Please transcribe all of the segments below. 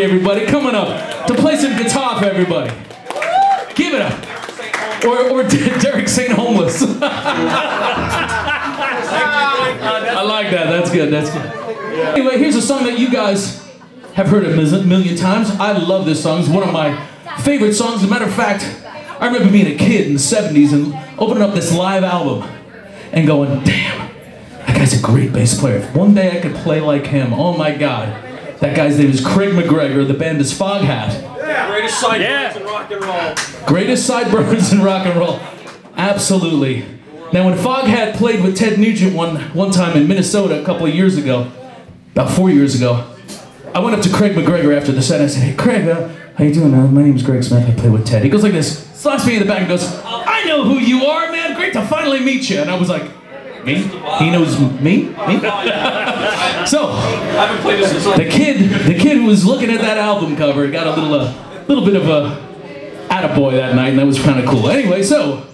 Everybody, coming up to play some guitar for everybody. Give it up. Or, or Derek St. Homeless. I like that. That's good. That's good. Anyway, here's a song that you guys have heard a million times. I love this song. It's one of my favorite songs. As a matter of fact, I remember being a kid in the 70s and opening up this live album and going, damn, that guy's a great bass player. If one day I could play like him, oh my God. That guy's name is Craig MacGregor. The band is Foghat. Yeah. Greatest sideburns yeah. in rock and roll. Greatest sideburns in rock and roll. Absolutely. Now, when Foghat played with Ted Nugent one, one time in Minnesota a couple of years ago, about four years ago, I went up to Craig MacGregor after the set and I said, Hey, Craig, uh, how you doing? Uh, my name's Greg Smith. I play with Ted. He goes like this, slaps me in the back and goes, I know who you are, man. Great to finally meet you. And I was like, me? He knows me? Me? so, the kid, the kid who was looking at that album cover got a little, uh, little bit of a attaboy that night, and that was kind of cool. Anyway, so.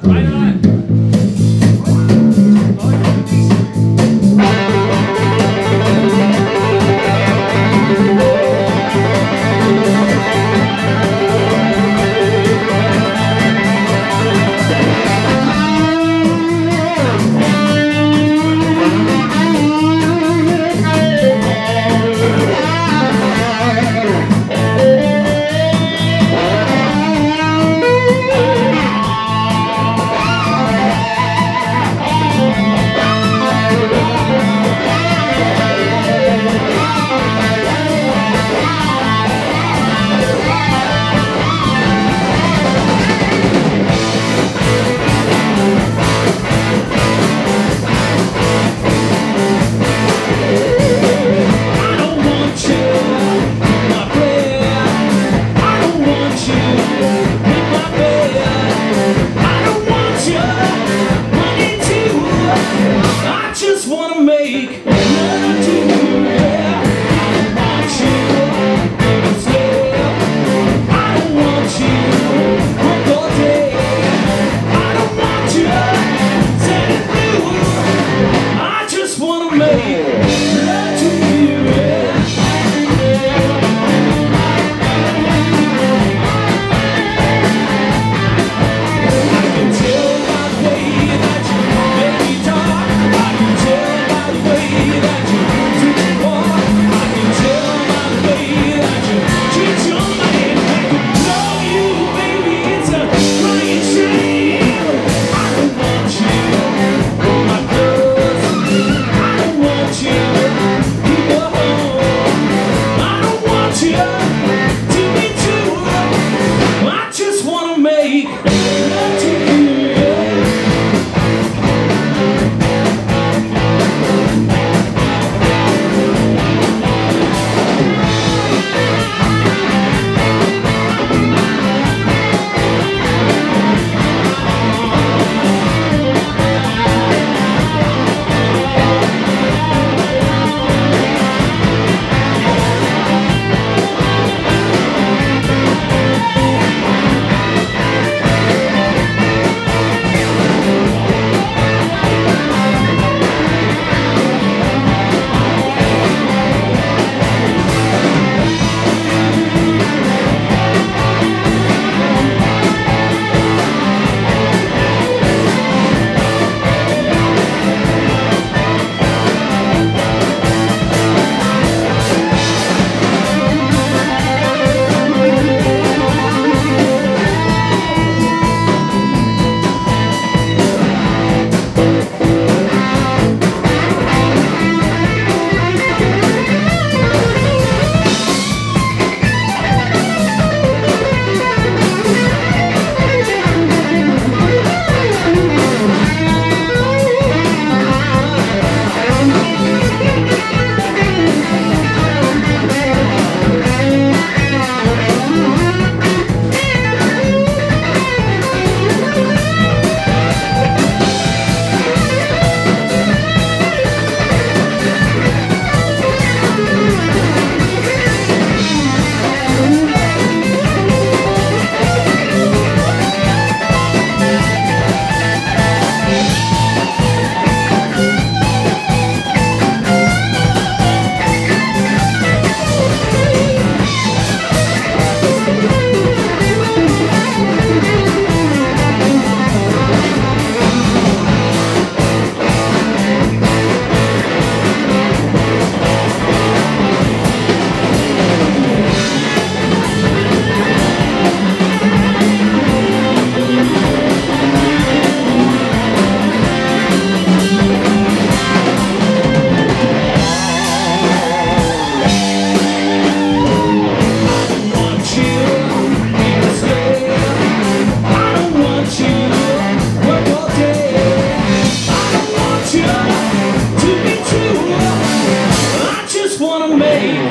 just wanna make